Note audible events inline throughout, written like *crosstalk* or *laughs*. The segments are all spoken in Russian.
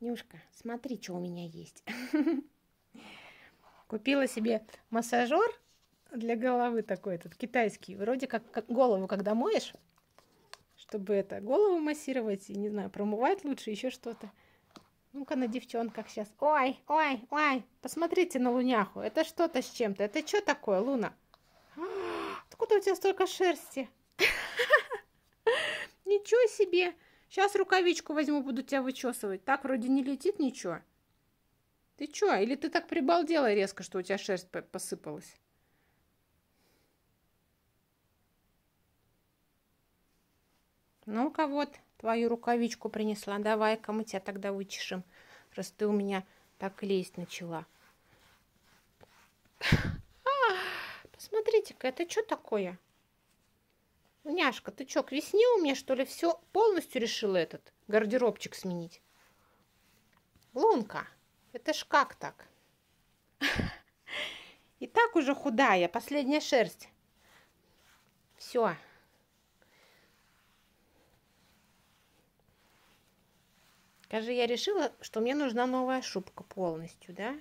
Нюшка, смотри, что у меня есть. *laughs* Купила себе массажер для головы такой, этот китайский. Вроде как, как голову, когда моешь, чтобы это голову массировать, и, не знаю, промывать лучше, еще что-то. Ну-ка на девчонках сейчас. Ой, ой, ой, посмотрите на луняху. Это что-то с чем-то. Это что такое, Луна? *gasps* Откуда у тебя столько шерсти? *laughs* Ничего себе! Сейчас рукавичку возьму, буду тебя вычесывать. Так вроде не летит ничего. Ты чё? Или ты так прибалдела резко, что у тебя шерсть посыпалась? Ну-ка вот, твою рукавичку принесла. Давай-ка мы тебя тогда вычешем, раз ты у меня так лезть начала. *laughs* Посмотрите-ка, это что такое? Няшка, ты что, к весне у меня, что ли, все полностью решила этот гардеробчик сменить? Лунка, это ж как так? *laughs* И так уже худая, последняя шерсть. Все. Скажи, я решила, что мне нужна новая шубка полностью, да?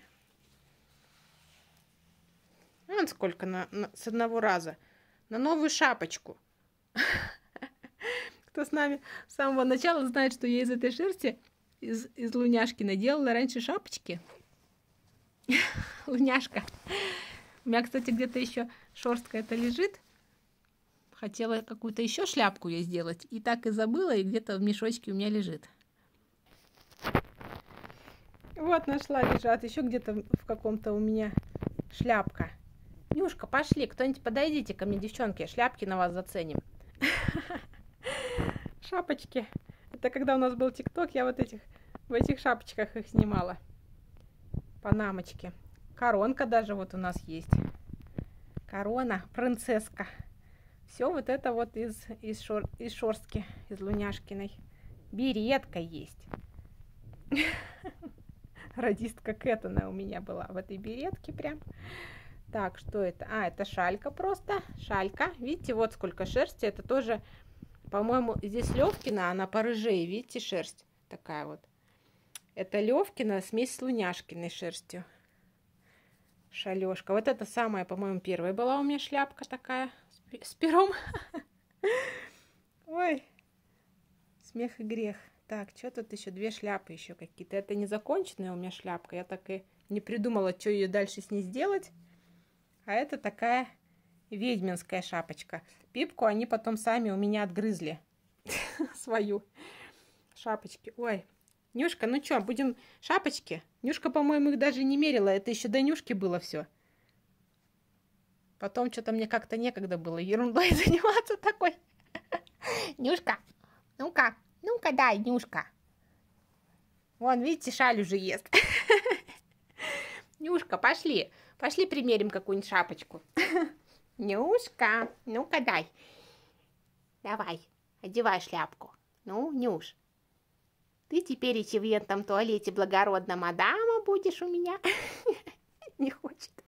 Вон сколько на, на, с одного раза. На новую шапочку. Кто с нами с самого начала знает, что я из этой шерсти, из, из луняшки наделала раньше шапочки. *laughs* Луняшка. У меня, кстати, где-то еще шерстка это лежит. Хотела какую-то еще шляпку я сделать. И так и забыла, и где-то в мешочке у меня лежит. Вот нашла, лежат. Еще где-то в каком-то у меня шляпка. Нюшка, пошли, кто-нибудь подойдите ко мне, девчонки, шляпки на вас заценим. *laughs* Шапочки. Это когда у нас был ТикТок, я вот этих, в этих шапочках их снимала. Панамочки. Коронка даже вот у нас есть. Корона, принцесска. Все вот это вот из, из, шор, из шорстки, из луняшкиной. Беретка есть. *laughs* Радистка Кэтона у меня была в этой беретке прям. Так, что это? А, это шалька просто. Шалька. Видите, вот сколько шерсти. Это тоже, по-моему, здесь Левкина, она порыжее. Видите, шерсть такая вот. Это Левкина смесь с Луняшкиной шерстью. Шалешка. Вот это самая, по-моему, первая была у меня шляпка такая с пером. *laughs* Ой, смех и грех. Так, что тут еще? Две шляпы еще какие-то. Это незаконченная у меня шляпка. Я так и не придумала, что ее дальше с ней сделать. А это такая ведьминская шапочка. Пипку они потом сами у меня отгрызли. *laughs* Свою шапочки. Ой, Нюшка, ну что, будем шапочки? Нюшка, по-моему, их даже не мерила. Это еще до Нюшки было все. Потом что-то мне как-то некогда было ерундой *laughs* заниматься такой. *laughs* Нюшка, ну-ка, ну-ка дай, Нюшка. Вон, видите, шаль уже ест. Нюшка, пошли. Пошли примерим какую-нибудь шапочку. Нюшка, ну-ка дай. Давай, одевай шляпку. Ну, Нюш, ты теперь и в этом туалете благородная мадама будешь у меня. *laughs* Не хочет.